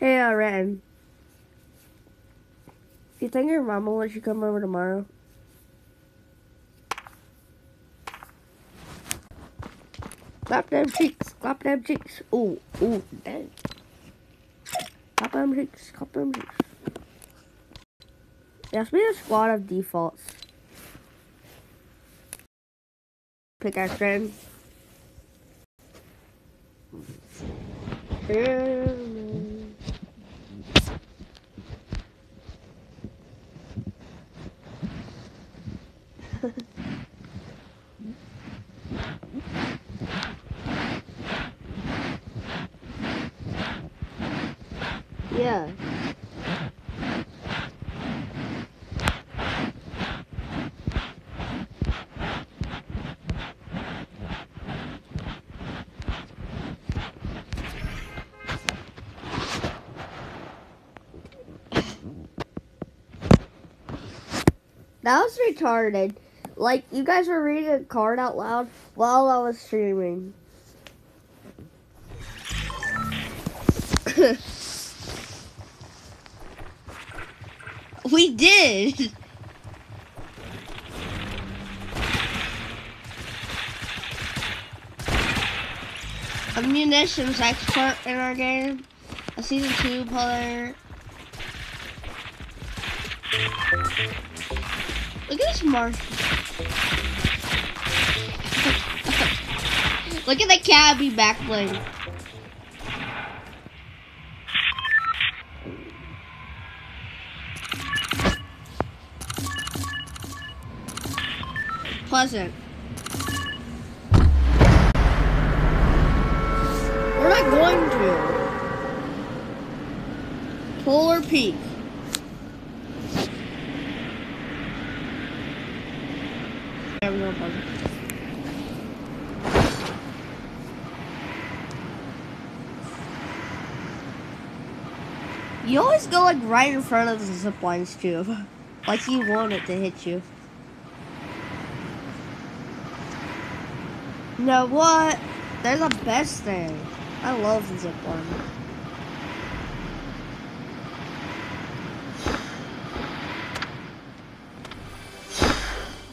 Hey, uh, Ren. You think your mom will let you come over tomorrow? Clap them cheeks, clap them cheeks. Ooh, ooh, dang. Clap them cheeks, clap them cheeks. Yes, be a squad of defaults. Pickaxe friend. Yeah. That was retarded. Like, you guys were reading a card out loud while I was streaming. we did! A munitions expert in our game. A season 2 player. Look at this Martian. Look at the cabbie backbling. Pleasant. We're not going to. Polar Peak. Yeah, we're going Pleasant. You always go like right in front of the zip lines too. Like you want it to hit you. Know what? They're the best thing. I love the zip line.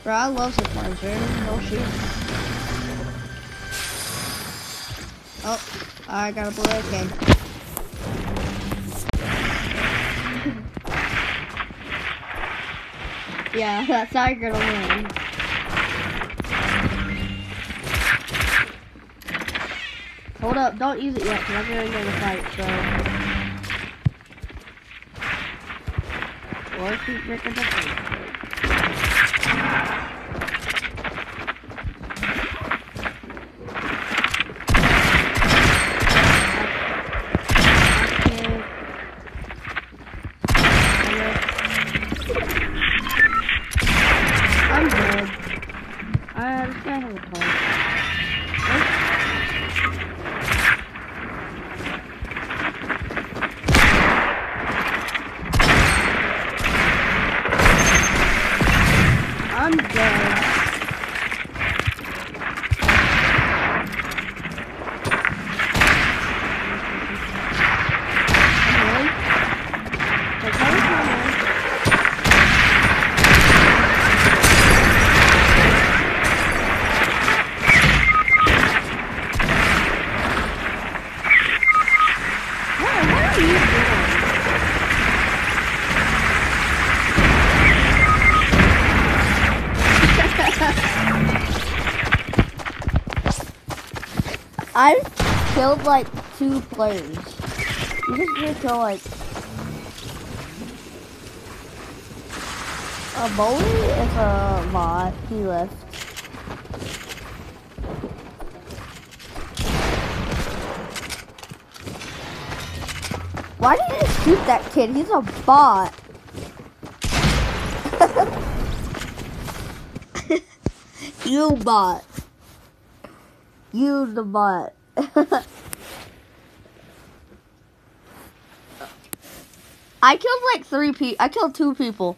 Bro, I love zip lines, man. No shit. Oh, I got a blue AK. Yeah, that's how you're gonna win. Hold up, don't use it yet, because I'm gonna get a fight, so. Or keep the fight. I'm dead. Killed like two players. You just to kill like a bully is a bot. He left. Why did you shoot that kid? He's a bot. you bot. You the bot. I killed like three people. I killed two people.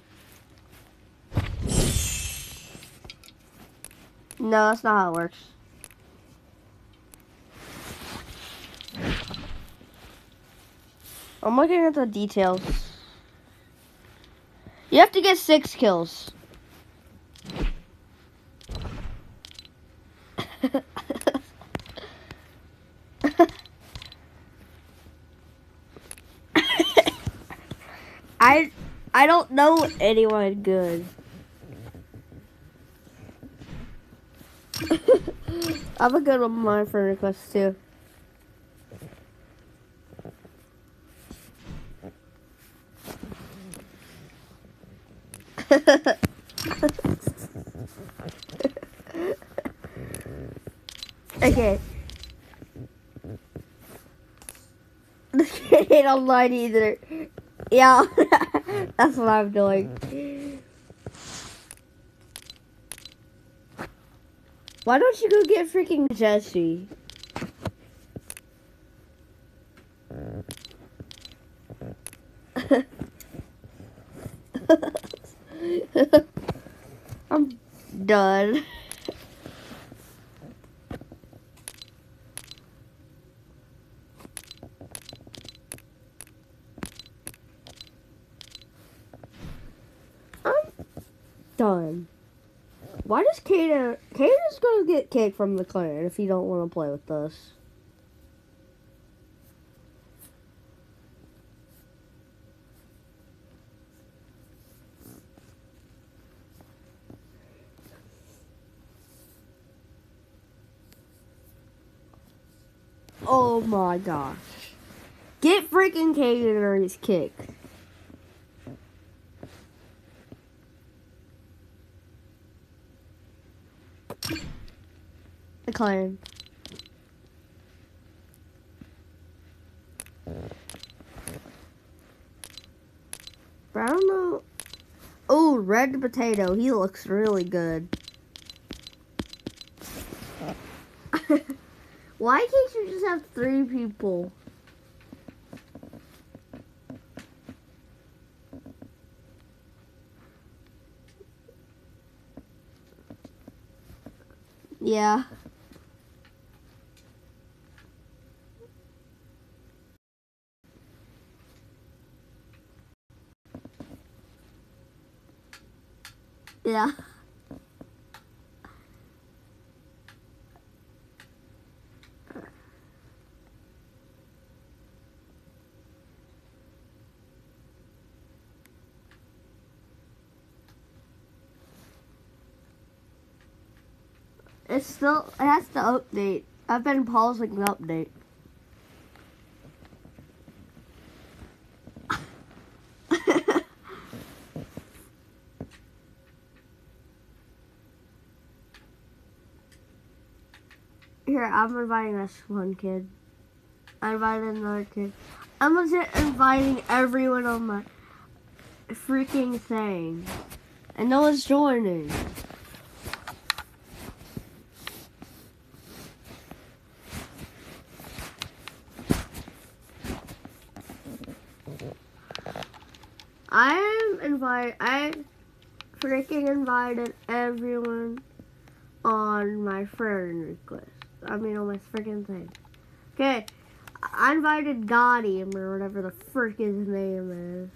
No, that's not how it works. I'm looking at the details. You have to get six kills. I I don't know anyone good. I'm a good on my friend request too. okay. ain't online either. Yeah, that's what I'm doing. Why don't you go get freaking Jesse? I'm done. I'm done. Why does Kaden? Kaden's gonna get kicked from the clan if he don't want to play with us. Oh my gosh. Get freaking Kaden or he's kicked. Clan. But I don't know. Oh, red potato. He looks really good. Why can't you just have three people? Yeah. Yeah. It's still, it has to update. I've been pausing the update. Here, I'm inviting this one kid. I invited another kid. I'm legit inviting everyone on my freaking thing. And no one's joining. I am invite I freaking invited everyone on my friend request. I mean on my freaking thing. Okay. I invited Gotti or whatever the frick his name is.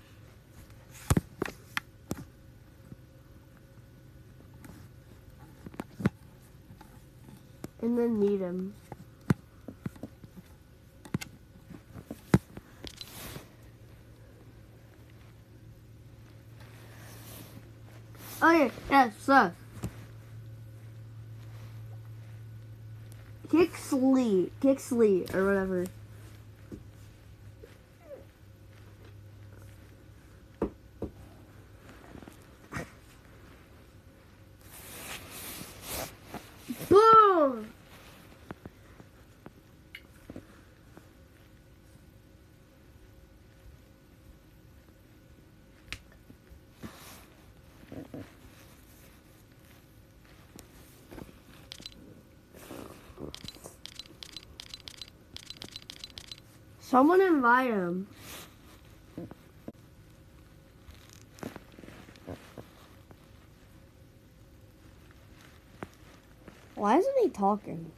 And then meet him. Yeah, yeah, so. Kixley, or whatever. Someone invite him. Why isn't he talking?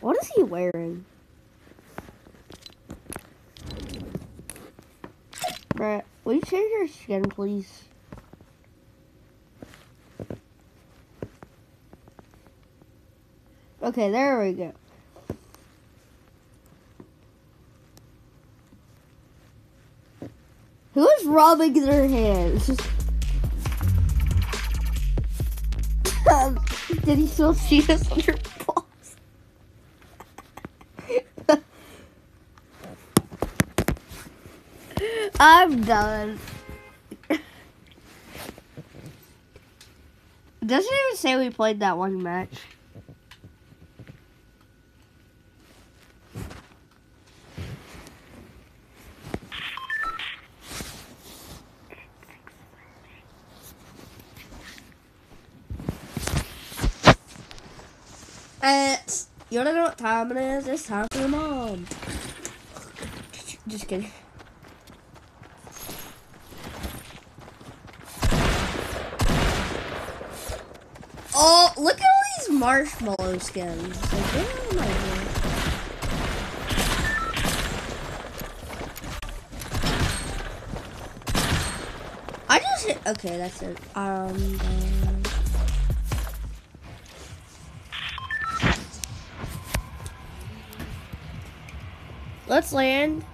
What is he wearing? Brett, will you change your skin, please? Okay, there we go. Rubbing their hands? Did he still see us on your balls? I'm done. Doesn't even say we played that one match. It's you wanna know what time it is? It's time for your mom. Just kidding. Oh, look at all these marshmallow skins. Like, am I? I just hit. Okay, that's it. Um. uh, Let's land.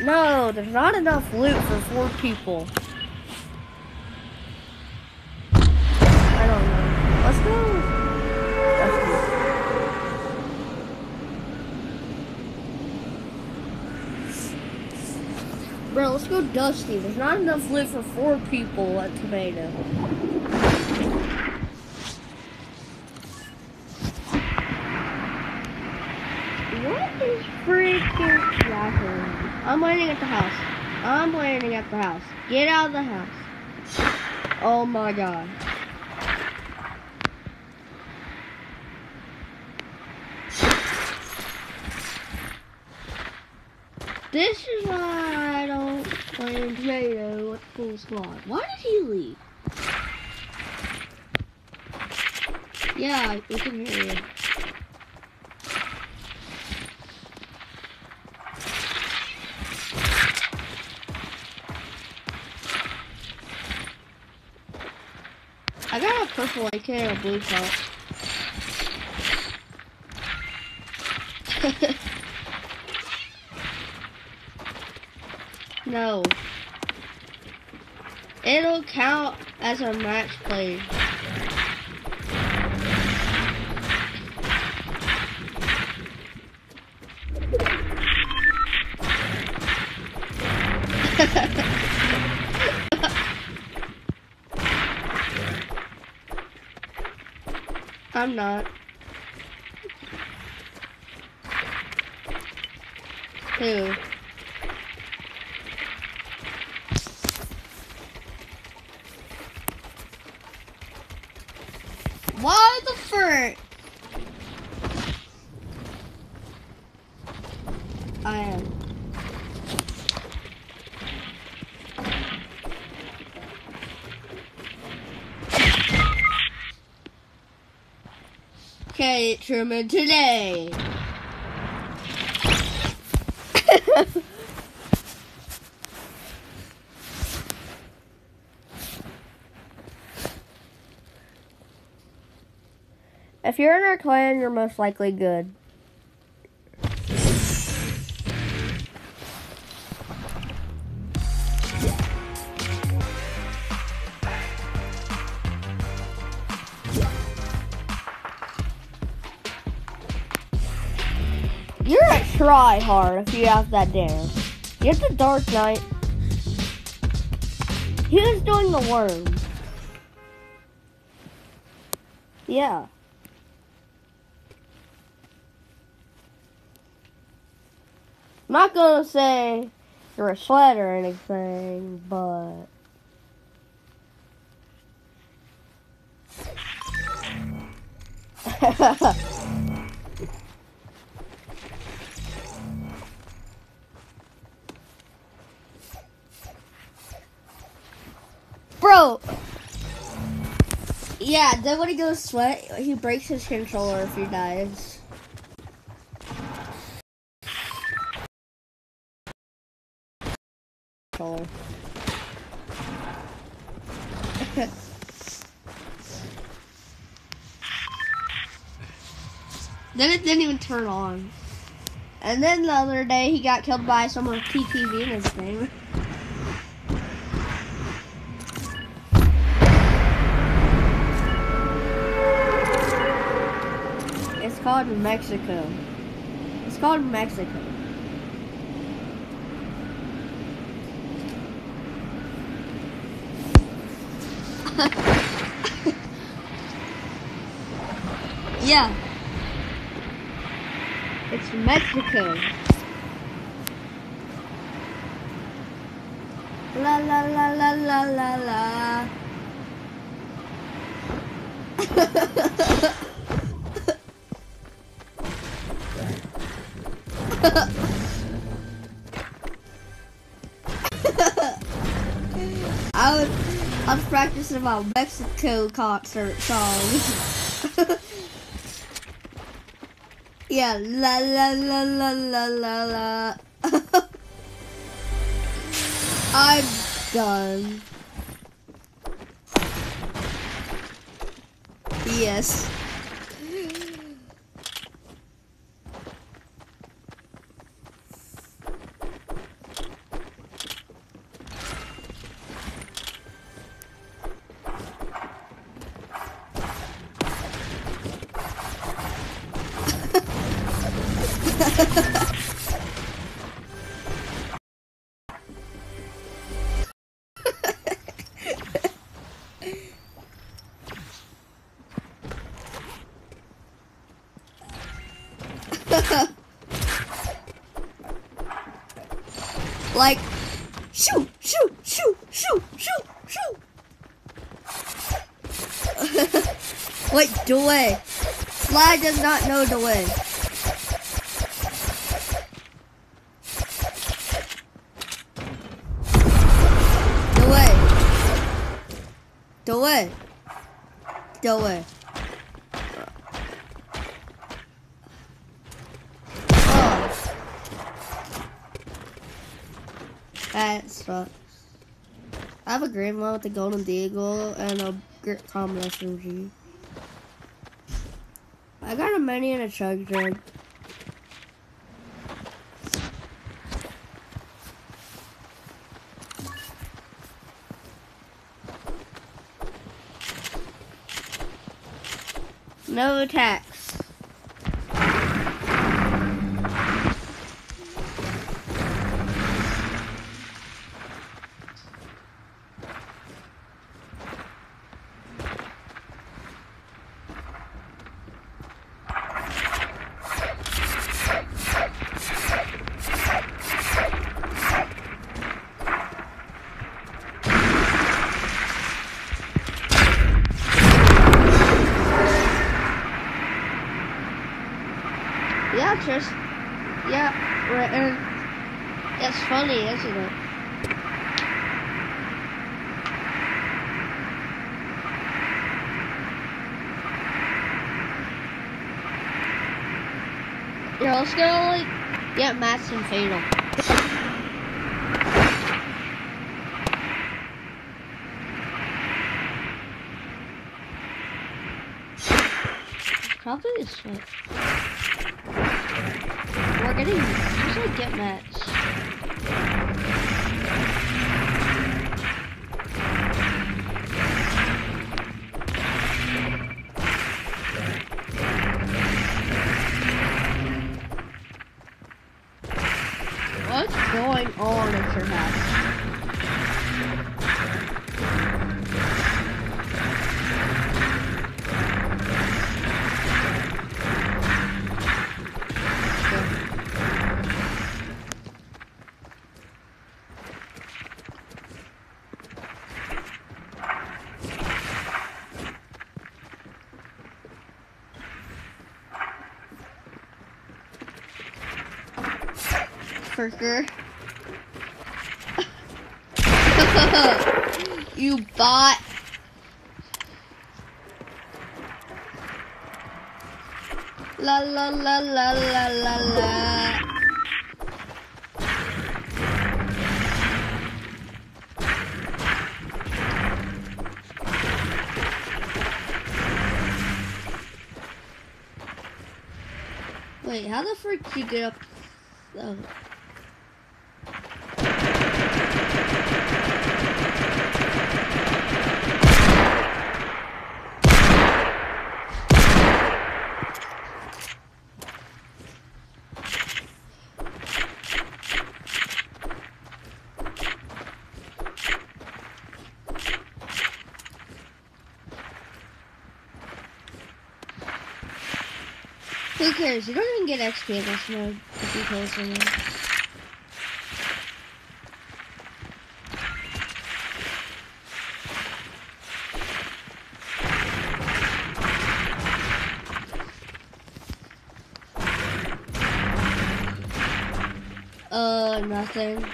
No, there's not enough loot for four people. I don't know. Let's go. Bro, let's go Dusty. There's not enough loot for four people at Tomato. What is freaking happening? I'm landing at the house. I'm landing at the house. Get out of the house. Oh my god. This is why I don't play in tomato with full squad. Why did he leave? Yeah, we can hear you. I got a purple AK and a blue top. no. It'll count as a match played. I'm not. Who? Why the frick? I am. Truman, today. if you're in our clan, you're most likely good. Try hard if you have that. You have the Dark Knight. He was doing the worm. Yeah. I'm not gonna say you're a sweat or anything, but Bro Yeah, then when he goes sweat, he breaks his controller if he dies. then it didn't even turn on. And then the other day he got killed by someone with TTV in his name. Called Mexico. It's called Mexico. yeah. It's Mexico. La la la la la la la. I was I was practicing my Mexico concert song. yeah, la la la la la la la. I'm done. Yes. Wait, delay. Sly does not know delay. Delay. Delay. Delay. Oh. That sucks. I have a grandma with a golden deagle and a grit common SMG. in a chug jug. No attacks. Just yeah, right, and it's funny, isn't it? Yeah, let's go like get mats and Fatal. Probably this way. We're getting like get mats. Kirker. you bot. La la la la la la la. Wait, how the frick did you get up? Oh. Cares? You don't even get XP in this mode if you play someone. Uh, nothing.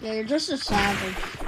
Yeah, you're just a savage.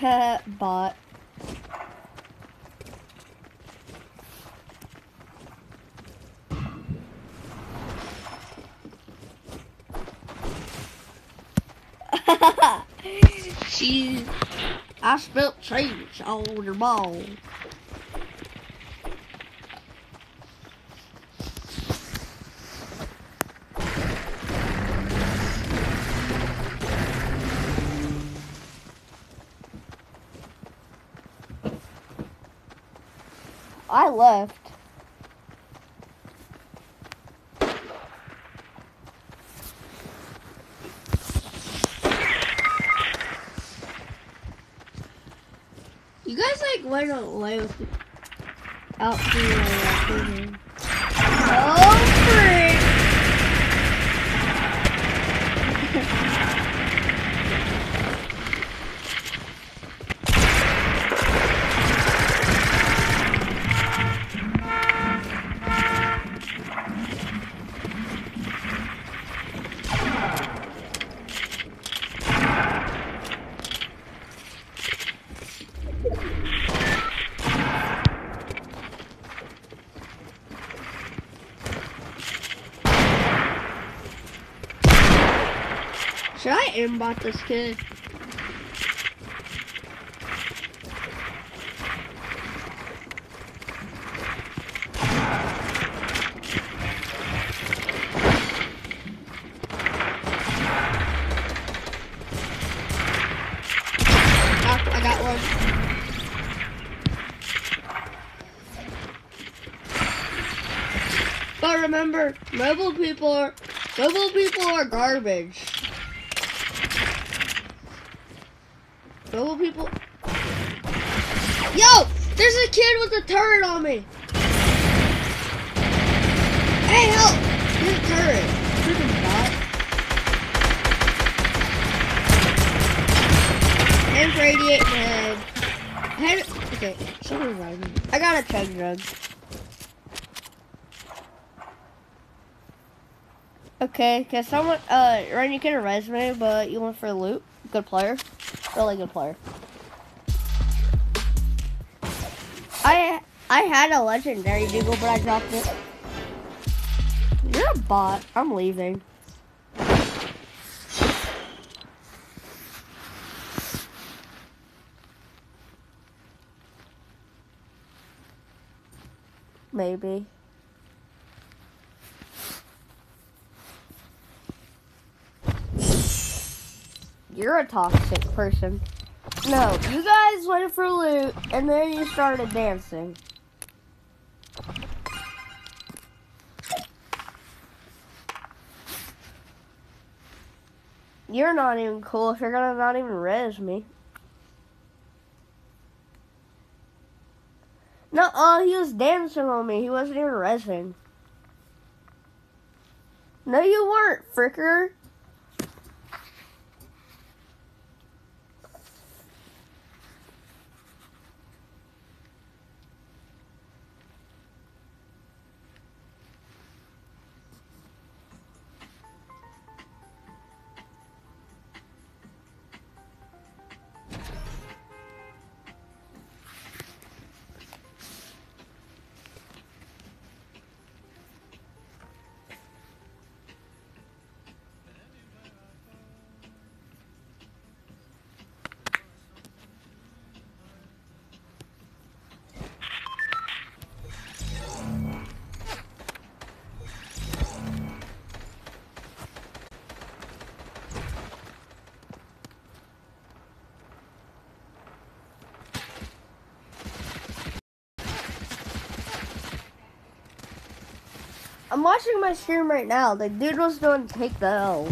Bot. she, I spilled cheese on her ball. Left. You guys like went away out the uh, I this kid? Got one. But remember, mobile people are mobile people are garbage. Mobile people. Yo, there's a kid with a turret on me. Hey, help! There's a turret. Freaking bot. And radiate head. Head. Okay, someone revive me. I got a chug jug. Okay, can someone, uh, Ryan, you can erase me, but you went for loot. Good player. Really good player. I I had a legendary Deagle, but I dropped it. You're a bot. I'm leaving. Maybe. You're a toxic person. No, you guys went for loot and then you started dancing. You're not even cool if you're gonna not even res me. No, uh, he was dancing on me. He wasn't even resing. No, you weren't, fricker. I'm watching my stream right now. The dude was doing take the L.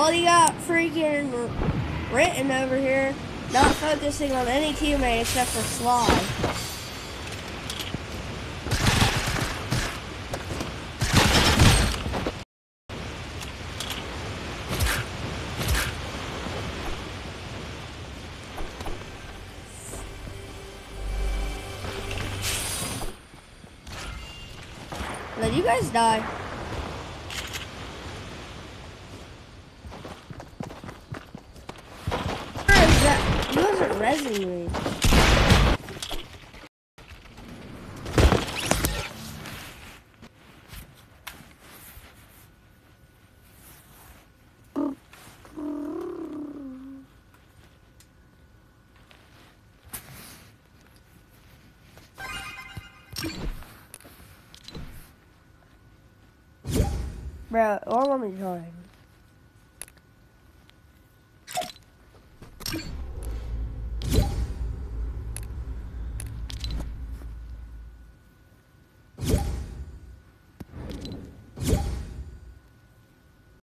Well, you got freaking written over here, not focusing on any teammate except for Sly. Let you guys die. Where is that? Me. Bro, or let me join.